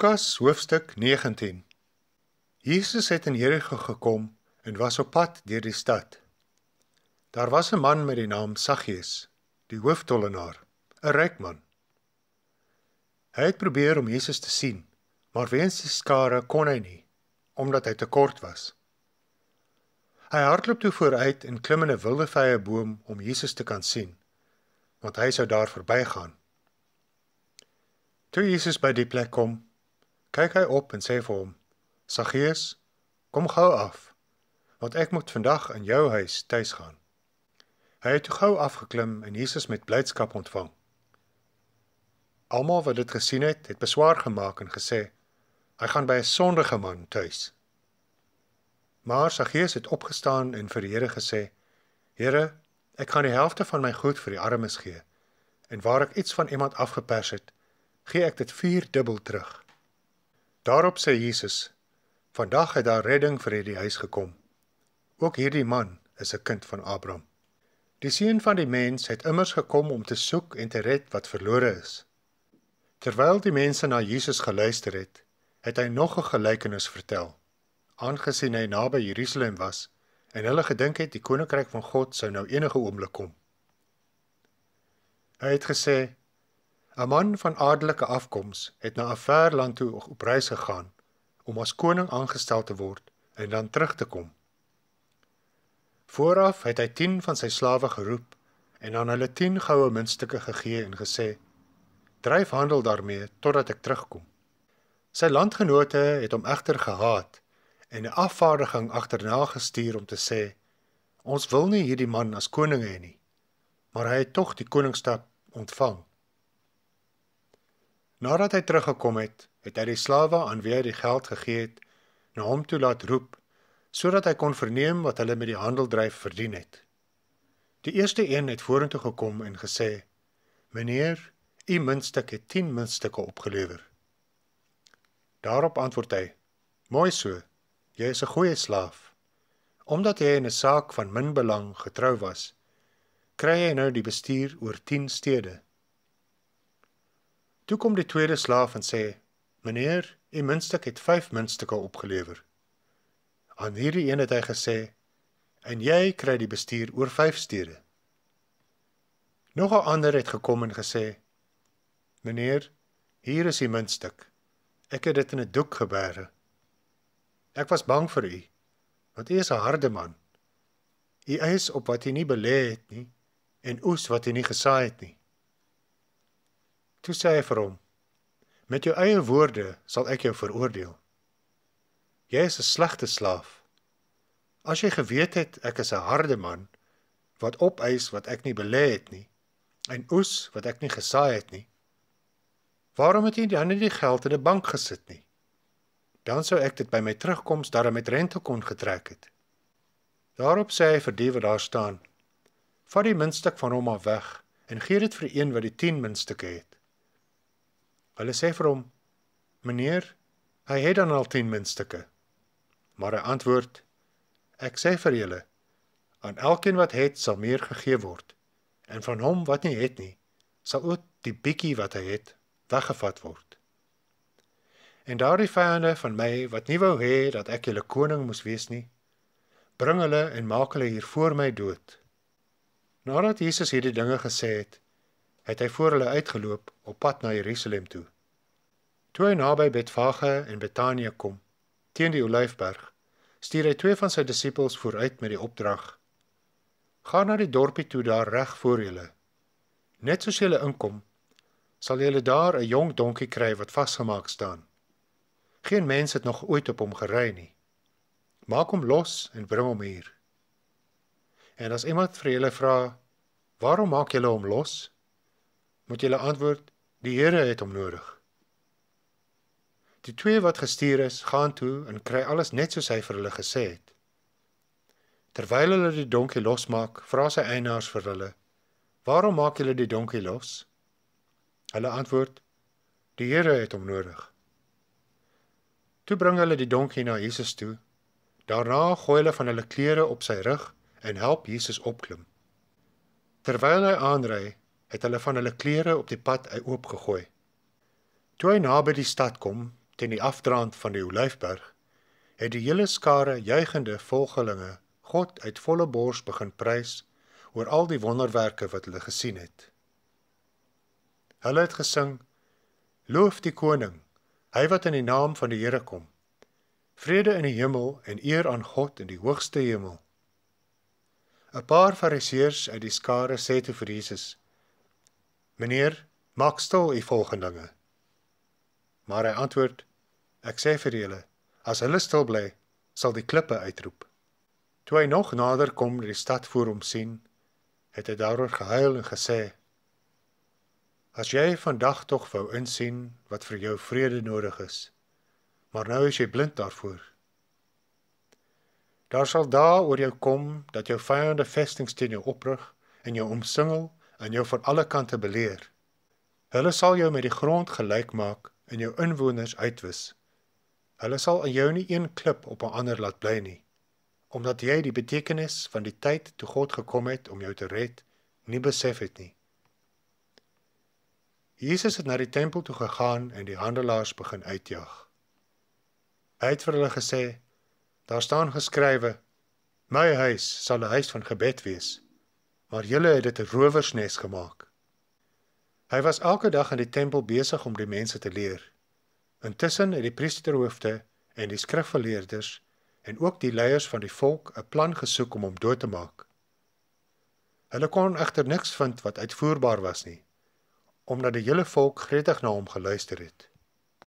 Lukas hoofstuk 19 Jesus het in Jerigo gekom en was op pad deur die stad. Daar was 'n man met die naam Saggeus, die hooftollenaar, 'n ryk man. Hy het probeer om Jesus te sien, maar weens die skare kon hy nie, omdat hy te kort was. Hy hardloop toe vooruit en klim in 'n wilde vrye boom om Jesus te kan sien, want hy sou daar verbygaan. Toe Jesus by die plek kom, kyk hy op en sê vir hom: "Saggeus, kom gou af, want ek moet vandag in jou huis tuis gaan." Hy het gou afgeklim en Jesus met blydskap ontvang. Almal wat dit gesien het, het beswaar gemaak en gesê: "Hy gaan by 'n sondige man tuis." Maar Saggeus het opgestaan en vir die Here gesê: "Here, ek gaan die helfte van my goed vir die armes gee, en waar ek iets van iemand afgepers het, gee ek dit vierdubbel terug. Daarop sê Jesus: Vandag het daar redding vir hierdie huis gekom. Ook hierdie man is 'n kind van Abraham. Die seun van die mens het immers gekom om te soek en te red wat verlore is. Terwyl die mense na Jesus geluister het, het hy nog 'n gelykenis vertel. Aangesien hy naby Jerusalem was en hulle gedink het die koninkryk van God sou nou enige oomblik kom. Hy het gesê: 'n Man van adelike afkoms het na 'n ver land toe op reis gegaan om as koning aangestel te word en dan terug te kom. Vooraf het hy 10 van sy slawe geroep en aan hulle 10 goue muntstukke gegee en gesê: "Dryf handel daarmee totdat ek terugkom." Sy landgenote het hom egter gehaat en 'n afvaardiging agterna gestuur om te sê: "Ons wil nie hierdie man as koning hê nie." Maar hy het tog die koningstap ontvang. Nadat hy teruggekom het, het hy die slawe aan wie hy die geld gegee het, na hom toe laat roep, sodat hy kon verneem wat hulle met die handeldryf verdien het. Die eerste een het vorentoe gekom en gesê: "Meneer, u muntstuk het 10 muntstukke opgelewer." Daarop antwoord hy: "Mooi so. Jy is 'n goeie slaaf. Omdat jy in 'n saak van min belang getrou was, kry jy nou die bestuur oor 10 stede." Toe kom die tweede slaaf en sê: "Meneer, u muntstuk het 5 muntstukke opgelewer." Aan hierdie een het hy gesê: "En jy kry die bestuur oor 5 stede." Nog 'n ander het gekom en gesê: "Meneer, hier is u muntstuk. Ek het dit in 'n doek geberge. Ek was bang vir u, want u is 'n harde man. U eis op wat u nie belê het nie en oes wat u nie gesaai het nie." Toe sê hy vir hom: "Met jou eie woorde sal ek jou veroordeel. Jy is 'n slegte slaaf. As jy geweet het ek is 'n harde man wat opeis wat ek nie belê het nie en oes wat ek nie gesaai het nie, waarom het jy dan nie die geld in 'n bank gesit nie? Dan sou ek dit by my terugkoms daarmee met rente kon getrek het." Daarop sê hy vir die wat daar staan: "Vat die muntstuk van hom af weg en gee dit vir een wat die 10 muntstukke het." Hulle sê vir hom: "Meneer, hy het dan al 10 muntstukke." Maar hy antwoord: "Ek sê vir julle, aan elkeen wat het, sal meer gegee word, en van hom wat nie het nie, sal ook die bietjie wat hy het, weggevat word." En daardie vyande van my wat nie wou hê dat ek julle koning moes wees nie, bring hulle en maak hulle hier voor my dood. Nadat Jesus hierdie dinge gesê het, het hy voor hulle uitgeloop op pad na Jerusalem toe. Toe hy naby Betfage en Betanië kom, teen die Olyfberg, stuur hy twee van sy disippels vooruit met die opdrag: Gaan na die dorpie toe daar reg voor julle. Net soos julle inkom, sal julle daar 'n jong donkie kry wat vasgemaak staan. Geen mens het nog ooit op hom gery nie. Maak hom los en bring hom hier. En as iemand vir julle vra, "Waarom maak julle hom los?" moet julle antwoord: Die Here het hom nodig. Die twee wat gestuur is, gaan toe en kry alles net soos hy vir hulle gesê het. Terwyl hulle die donkie losmaak, vra sy eienaars vir hulle: "Waarom maak julle die donkie los?" Hulle antwoord: "Die Here het hom nodig." Toe bring hulle die donkie na Jesus toe. Daarna gooi hulle van hulle klere op sy rug en help Jesus opklim. Terwyl hy aanry, het hulle van hulle klere op die pad oopgegooi. Toe hy naby die stad kom, teen die afdraand van die Olyfberg, het die hele skare juigende volgelinge God uit volle bors begin prys oor al die wonderwerke wat hulle gesien het. Hulle het gesing: Loof die koning, hy wat in die naam van die Here kom. Vrede in die hemel en eer aan God in die hoogste hemel. 'n Paar fariseërs uit die skare sê toe vir Jesus: "Meneer, maak stil u volgelinge." Maar hy antwoord: "Ek sê vir julle, as hulle stil bly, sal die klippe uitroep." Toe hy nog nader kom na die stad voor hom sien, het hy daaroor gehuil en gesê: "As jy vandag tog wou insien wat vir jou vrede nodig is, maar nou is jy blind daarvoor." Daar sal dae oor jou kom dat jou vyande vestings teen jou oprig en jou omsingel en jou van alle kante beleer. Hulle sal jou met die grond gelyk maak en jou inwoners uitwis. Hulle sal aan jou nie een klip op 'n ander laat bly nie, omdat jy die betekenis van die tyd toe God gekom het om jou te red, nie besef het nie. Jesus het na die tempel toe gegaan en die handelaars begin uitjag. Hy het vir hulle gesê: Daar staan geskrywe: My huis sal 'n huis van gebed wees, maar julle het dit 'n rowersnes gemaak. Hy was elke dag in die tempel besig om die mense te leer. Intussen het die priesterhoofde en die skrifgeleerdes en ook die leiers van die volk 'n plan gesoek om hom dood te maak. Hulle kon egter niks vind wat uitvoerbaar was nie, omdat die hele volk gretig na hom geluister het.